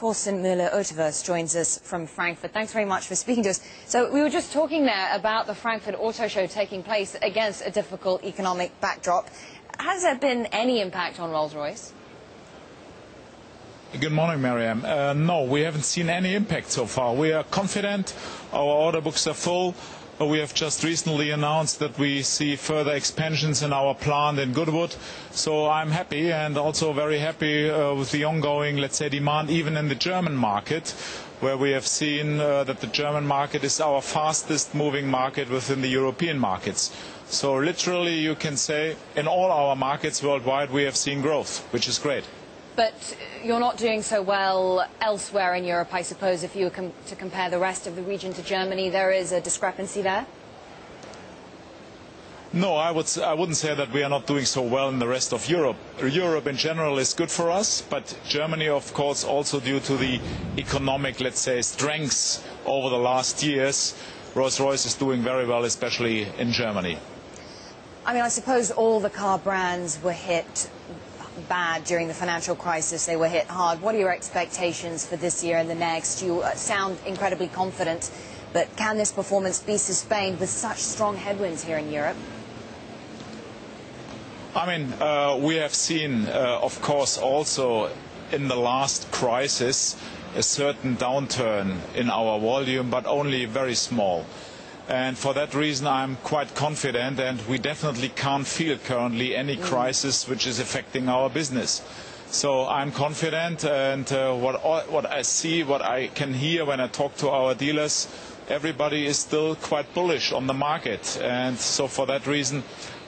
Torsten Müller-Ötvös joins us from Frankfurt. Thanks very much for speaking to us. So we were just talking there about the Frankfurt Auto Show taking place against a difficult economic backdrop. Has there been any impact on Rolls-Royce? Good morning, Maryam. Uh, no, we haven't seen any impact so far. We are confident. Our order books are full. We have just recently announced that we see further expansions in our plant in Goodwood. So I'm happy and also very happy uh, with the ongoing, let's say, demand even in the German market, where we have seen uh, that the German market is our fastest moving market within the European markets. So literally you can say in all our markets worldwide we have seen growth, which is great. But you're not doing so well elsewhere in Europe, I suppose, if you were com to compare the rest of the region to Germany. There is a discrepancy there? No, I, would, I wouldn't say that we are not doing so well in the rest of Europe. Europe in general is good for us, but Germany, of course, also due to the economic, let's say, strengths over the last years, Rolls-Royce is doing very well, especially in Germany. I mean, I suppose all the car brands were hit bad during the financial crisis. They were hit hard. What are your expectations for this year and the next? You uh, sound incredibly confident, but can this performance be sustained with such strong headwinds here in Europe? I mean, uh, we have seen, uh, of course, also in the last crisis, a certain downturn in our volume, but only very small. And for that reason, I'm quite confident, and we definitely can't feel currently any mm. crisis which is affecting our business. So I'm confident, and uh, what, what I see, what I can hear when I talk to our dealers, everybody is still quite bullish on the market. And so for that reason,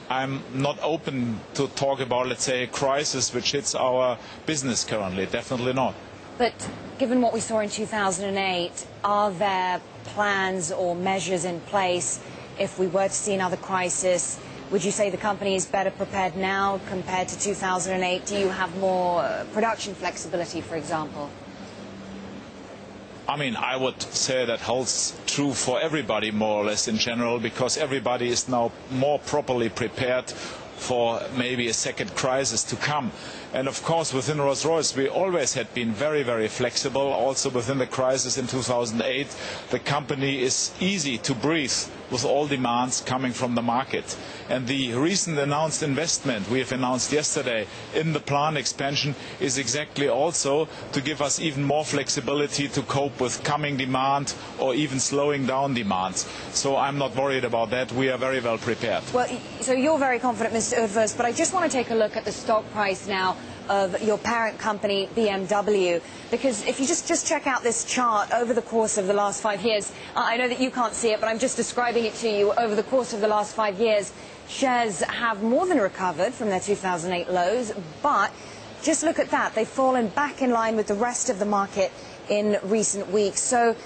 I'm not open to talk about, let's say, a crisis which hits our business currently. Definitely not. But given what we saw in 2008, are there plans or measures in place if we were to see another crisis? Would you say the company is better prepared now compared to 2008? Do you have more uh, production flexibility, for example? I mean, I would say that holds true for everybody more or less in general because everybody is now more properly prepared for maybe a second crisis to come. And of course, within Rolls-Royce, we always had been very, very flexible. Also within the crisis in 2008, the company is easy to breathe with all demands coming from the market. And the recent announced investment we have announced yesterday in the plant expansion is exactly also to give us even more flexibility to cope with coming demand or even slowing down demands. So I'm not worried about that. We are very well prepared. Well, so you're very confident, Mr. Ötvös, but I just want to take a look at the stock price now of your parent company, BMW. Because if you just, just check out this chart over the course of the last five years, I know that you can't see it, but I'm just describing it to you. Over the course of the last five years, shares have more than recovered from their 2008 lows, but just look at that. They've fallen back in line with the rest of the market in recent weeks. So,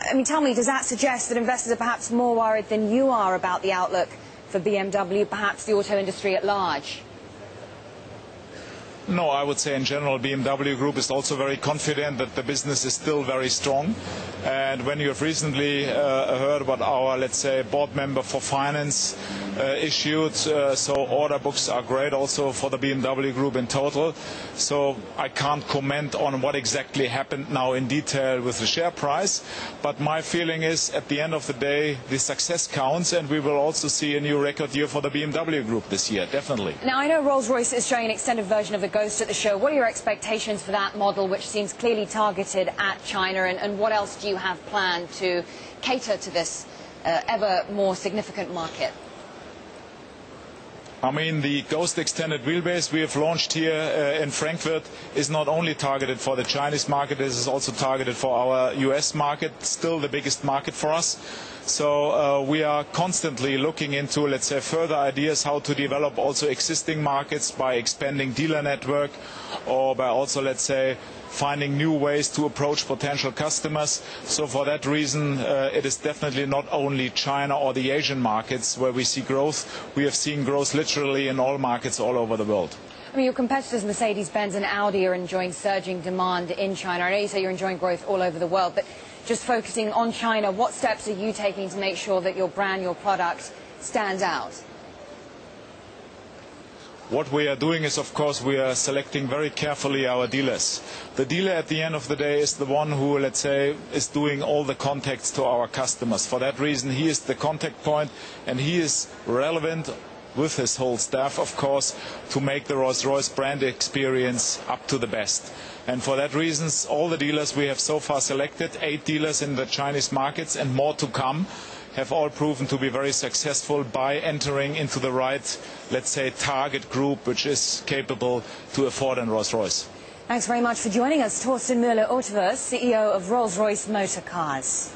I mean, tell me, does that suggest that investors are perhaps more worried than you are about the outlook for BMW, perhaps the auto industry at large? No, I would say in general BMW Group is also very confident that the business is still very strong. And when you have recently uh, heard what our, let's say, board member for finance issued, uh, so order books are great also for the BMW Group in total. So I can't comment on what exactly happened now in detail with the share price. But my feeling is at the end of the day, the success counts and we will also see a new record year for the BMW Group this year, definitely. Now, I know Rolls-Royce is showing an extended version of the Ghost at the show. What are your expectations for that model, which seems clearly targeted at China, and, and what else do you have planned to cater to this uh, ever more significant market? I mean, the Ghost extended wheelbase we have launched here uh, in Frankfurt is not only targeted for the Chinese market, it is also targeted for our US market, still the biggest market for us. So uh, we are constantly looking into, let's say, further ideas how to develop also existing markets by expanding dealer network or by also, let's say, finding new ways to approach potential customers. So for that reason, uh, it is definitely not only China or the Asian markets where we see growth. We have seen growth literally in all markets all over the world. I mean, your competitors, Mercedes-Benz and Audi, are enjoying surging demand in China. I know you say you're enjoying growth all over the world, but just focusing on China, what steps are you taking to make sure that your brand, your product stands out? What we are doing is, of course, we are selecting very carefully our dealers. The dealer at the end of the day is the one who, let's say, is doing all the contacts to our customers. For that reason, he is the contact point and he is relevant with his whole staff, of course, to make the Rolls-Royce brand experience up to the best. And for that reason, all the dealers we have so far selected, eight dealers in the Chinese markets and more to come, have all proven to be very successful by entering into the right, let's say, target group which is capable to afford a Rolls-Royce. Thanks very much for joining us, Torsten Müller-Ötvös, CEO of Rolls-Royce Motor Cars.